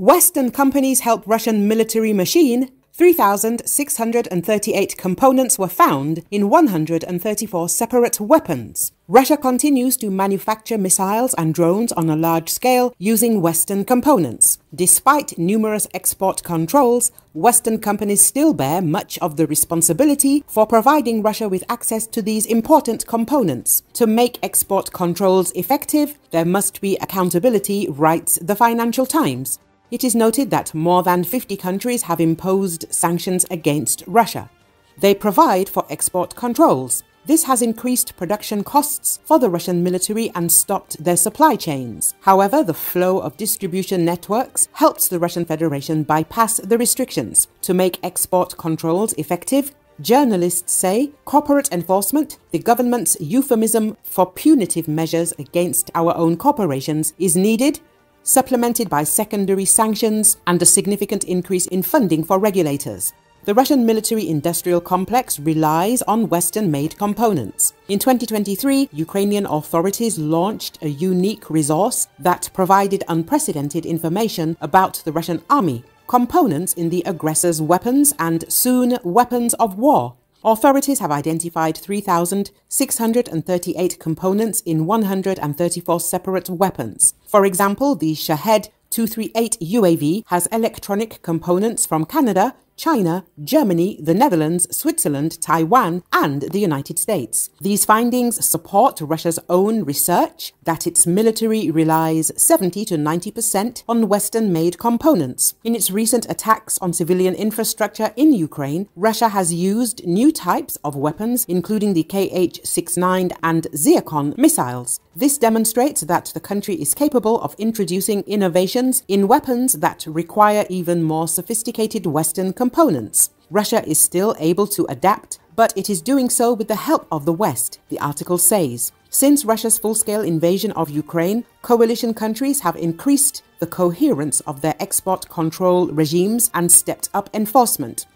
Western companies help Russian military machine 3,638 components were found in 134 separate weapons. Russia continues to manufacture missiles and drones on a large scale using Western components. Despite numerous export controls, Western companies still bear much of the responsibility for providing Russia with access to these important components. To make export controls effective, there must be accountability, writes the Financial Times. It is noted that more than 50 countries have imposed sanctions against Russia. They provide for export controls. This has increased production costs for the Russian military and stopped their supply chains. However, the flow of distribution networks helps the Russian Federation bypass the restrictions. To make export controls effective, Journalists say corporate enforcement, the government's euphemism for punitive measures against our own corporations, is needed supplemented by secondary sanctions and a significant increase in funding for regulators. The Russian military industrial complex relies on Western made components. In 2023, Ukrainian authorities launched a unique resource that provided unprecedented information about the Russian army, components in the aggressor's weapons, and soon weapons of war. Authorities have identified 3,638 components in 134 separate weapons. For example, the Shahed 238 UAV has electronic components from Canada, China, Germany, the Netherlands, Switzerland, Taiwan, and the United States. These findings support Russia's own research that its military relies 70 to 90% on Western made components. In its recent attacks on civilian infrastructure in Ukraine, Russia has used new types of weapons, including the Kh 69 and Zircon missiles. This demonstrates that the country is capable of introducing innovations in weapons that require even more sophisticated Western components. Russia is still able to adapt, but it is doing so with the help of the West, the article says. Since Russia's full-scale invasion of Ukraine, coalition countries have increased the coherence of their export control regimes and stepped up enforcement.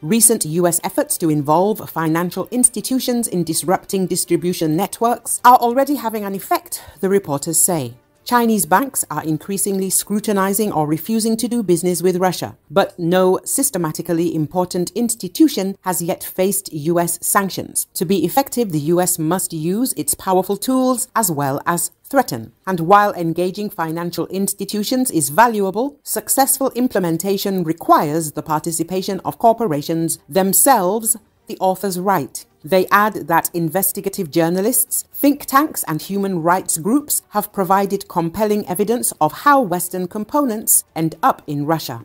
Recent US efforts to involve financial institutions in disrupting distribution networks are already having an effect, the reporters say. Chinese banks are increasingly scrutinizing or refusing to do business with Russia, but no systematically important institution has yet faced US sanctions. To be effective, the US must use its powerful tools as well as threaten. And while engaging financial institutions is valuable, successful implementation requires the participation of corporations themselves, the authors write. They add that investigative journalists, think tanks, and human rights groups have provided compelling evidence of how Western components end up in Russia.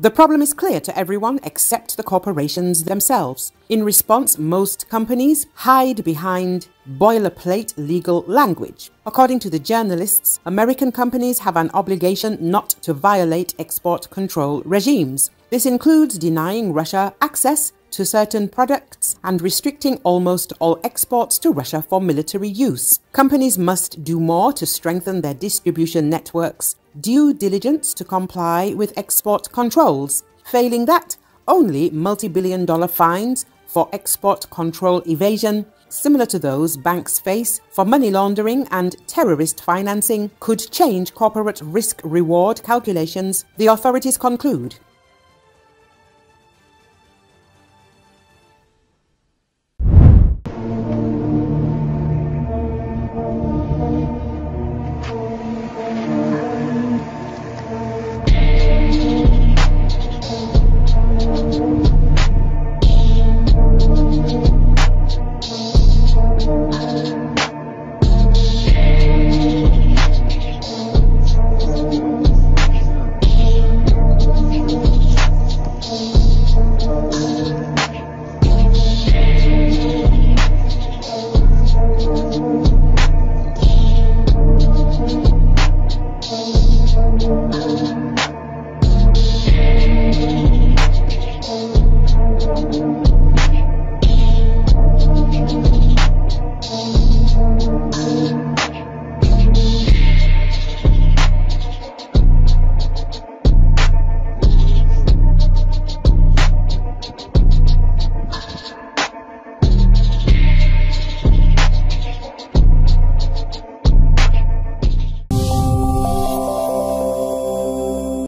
The problem is clear to everyone except the corporations themselves. In response, most companies hide behind boilerplate legal language. According to the journalists, American companies have an obligation not to violate export control regimes. This includes denying Russia access to certain products and restricting almost all exports to Russia for military use. Companies must do more to strengthen their distribution networks, due diligence to comply with export controls. Failing that, only multi-billion dollar fines for export control evasion, similar to those banks face for money laundering and terrorist financing, could change corporate risk-reward calculations, the authorities conclude.